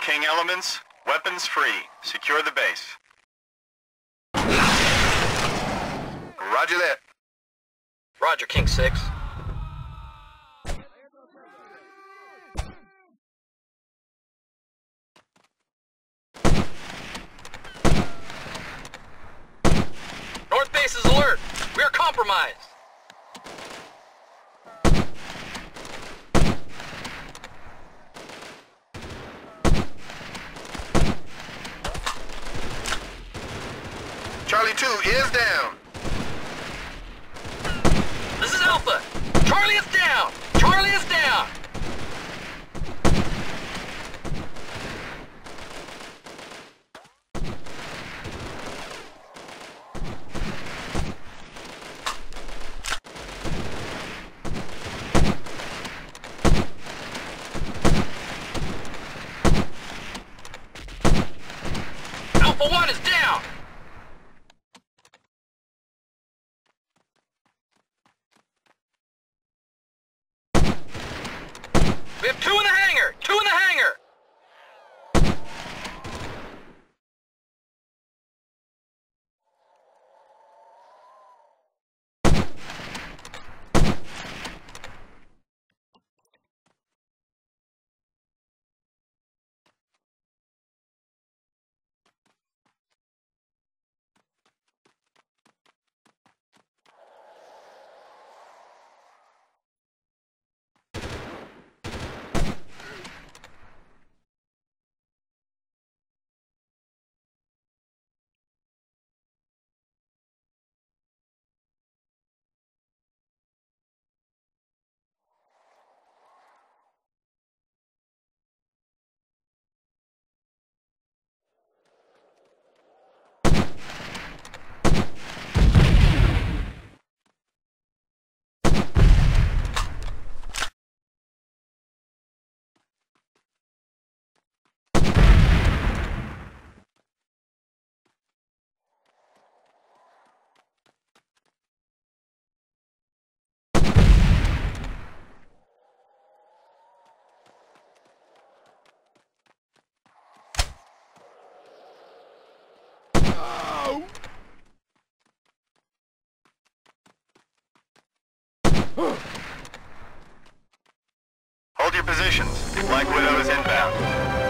King elements, weapons free. Secure the base. Roger that. Roger, King 6. North base is alert. We are compromised. Charlie 2 is down. This is Alpha. Charlie is down. Charlie is down. Alpha 1 is down. positions. Black Widow is inbound.